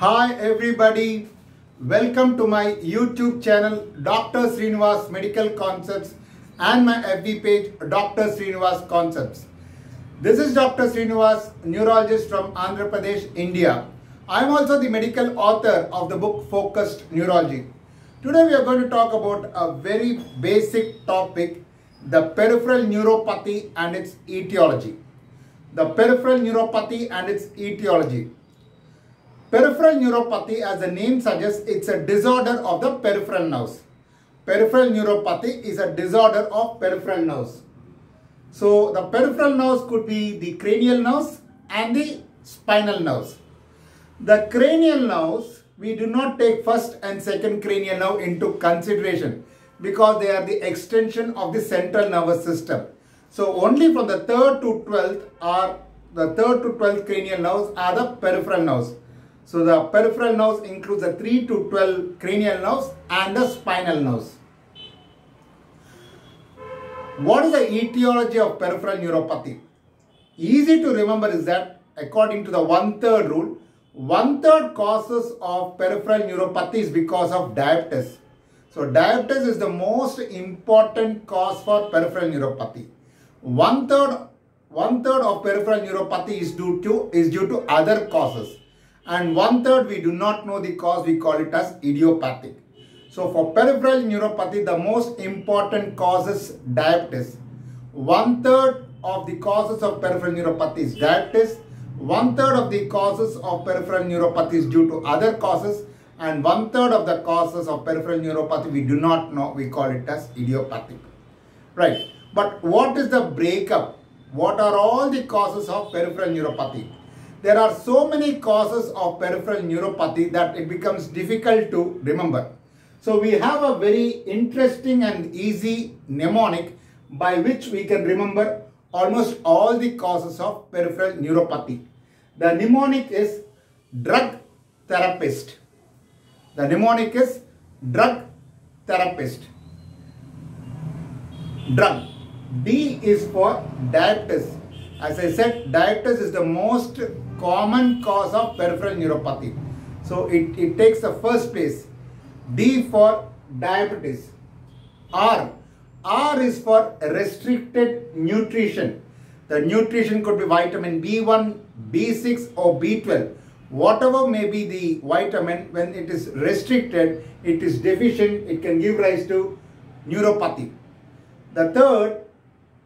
Hi everybody, welcome to my YouTube channel Dr. Sreenivas Medical Concepts and my FB page Dr. Sreenivas Concepts. This is Dr. Sreenivas, neurologist from Andhra Pradesh, India. I am also the medical author of the book Focused Neurology. Today we are going to talk about a very basic topic, the peripheral neuropathy and its etiology. The peripheral neuropathy and its etiology. Peripheral neuropathy, as the name suggests, it's a disorder of the peripheral nerves. Peripheral neuropathy is a disorder of peripheral nerves. So, the peripheral nerves could be the cranial nerves and the spinal nerves. The cranial nerves, we do not take first and second cranial nerve into consideration because they are the extension of the central nervous system. So, only from the third to 12th are the third to 12th cranial nerves are the peripheral nerves. So the peripheral nerves includes the 3 to 12 cranial nerves and the spinal nerves. What is the etiology of peripheral neuropathy? Easy to remember is that according to the one-third rule, one-third causes of peripheral neuropathy is because of diabetes. So diabetes is the most important cause for peripheral neuropathy. One-third one-third of peripheral neuropathy is due to is due to other causes and one third we do not know the cause we call it as idiopathic. So for peripheral neuropathy the most important cause is diabetes. One third of the causes of peripheral neuropathy is diabetes. One third of the causes of peripheral neuropathy is due to other causes. And one third of the causes of peripheral neuropathy we do not know we call it as idiopathic. Right. But what is the breakup? What are all the causes of peripheral neuropathy there are so many causes of peripheral neuropathy that it becomes difficult to remember. So we have a very interesting and easy mnemonic by which we can remember almost all the causes of peripheral neuropathy. The mnemonic is drug therapist. The mnemonic is drug therapist. Drug. D is for diabetes. As I said, diabetes is the most common cause of peripheral neuropathy. So it, it takes the first place. D for diabetes. R. R is for restricted nutrition. The nutrition could be vitamin B1, B6 or B12. Whatever may be the vitamin, when it is restricted, it is deficient, it can give rise to neuropathy. The third,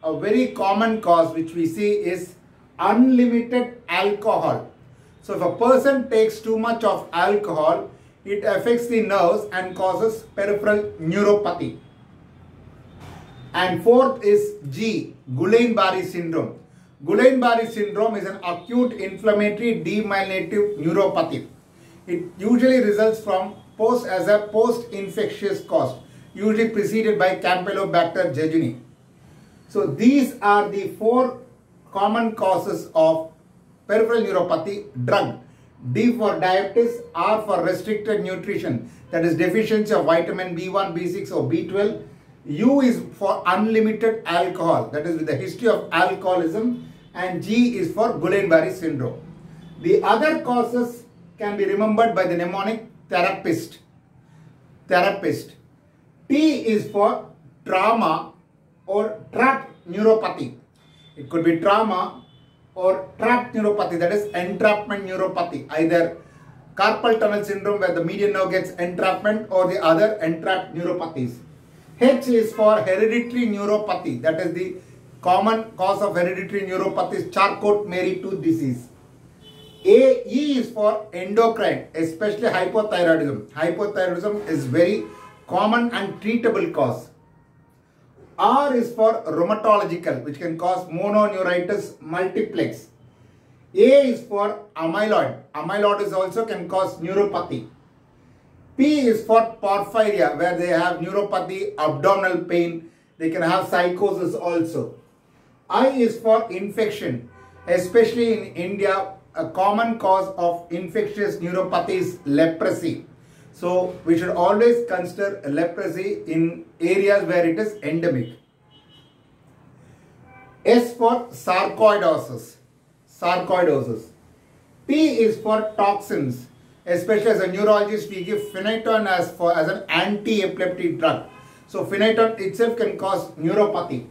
a very common cause which we see is unlimited alcohol. So if a person takes too much of alcohol, it affects the nerves and causes peripheral neuropathy. And fourth is G, Guillain-Barre syndrome. Guillain-Barre syndrome is an acute inflammatory demyelinative neuropathy. It usually results from post as a post-infectious cause, usually preceded by Campylobacter jejuni. So these are the four common causes of peripheral neuropathy drug. D for diabetes, R for restricted nutrition that is deficiency of vitamin B1, B6 or B12. U is for unlimited alcohol that is with the history of alcoholism and G is for Guillain-Barre syndrome. The other causes can be remembered by the mnemonic therapist. Therapist. T is for trauma or trapped neuropathy. It could be trauma or trapped neuropathy, that is entrapment neuropathy, either carpal tunnel syndrome where the median nerve gets entrapment or the other entrapped neuropathies. H is for hereditary neuropathy, that is the common cause of hereditary neuropathy Charcot-Marie tooth disease. A, E is for endocrine, especially hypothyroidism. Hypothyroidism is very common and treatable cause. R is for rheumatological, which can cause mononeuritis multiplex. A is for amyloid. Amyloid is also can cause neuropathy. P is for porphyria, where they have neuropathy, abdominal pain. They can have psychosis also. I is for infection, especially in India, a common cause of infectious neuropathy is leprosy. So we should always consider leprosy in areas where it is endemic. S for sarcoidosis. Sarcoidosis. P is for toxins. especially as a neurologist, we give phenytoin as for as an anti-epileptic drug. So phenytoin itself can cause neuropathy.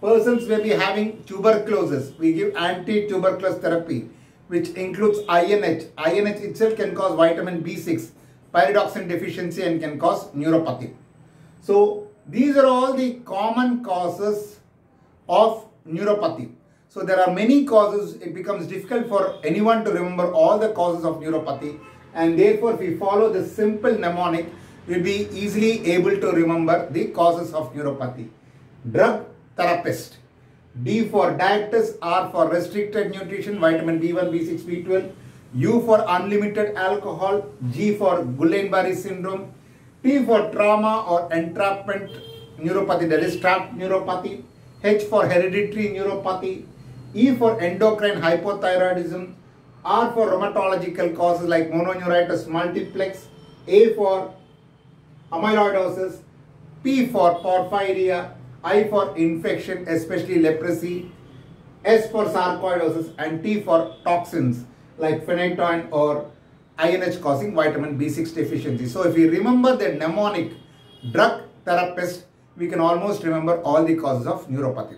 Persons may be having tuberculosis. We give anti-tuberculosis therapy, which includes INH. INH itself can cause vitamin B6, pyridoxine deficiency and can cause neuropathy. So these are all the common causes of neuropathy. So there are many causes. It becomes difficult for anyone to remember all the causes of neuropathy. And therefore, if we follow the simple mnemonic, we'll be easily able to remember the causes of neuropathy. Drug therapist. D for diabetes, R for restricted nutrition, vitamin B1, B6, B12. U for unlimited alcohol, G for Guillain-Barré syndrome, T for trauma or entrapment neuropathy, that is trapped neuropathy, H for hereditary neuropathy, E for endocrine hypothyroidism, R for rheumatological causes like mononeuritis multiplex, A for amyloidosis, P for porphyria, I for infection especially leprosy, S for sarcoidosis and T for toxins like phenytoin or INH causing vitamin B6 deficiency. So if we remember the mnemonic drug therapist, we can almost remember all the causes of neuropathy.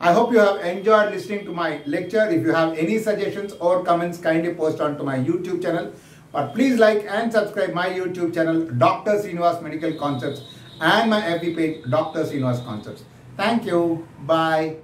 I hope you have enjoyed listening to my lecture. If you have any suggestions or comments, kindly post on to my YouTube channel. But please like and subscribe my YouTube channel, Dr. Sreenivas Medical Concepts and my FB page, Dr. Sreenivas Concepts. Thank you. Bye.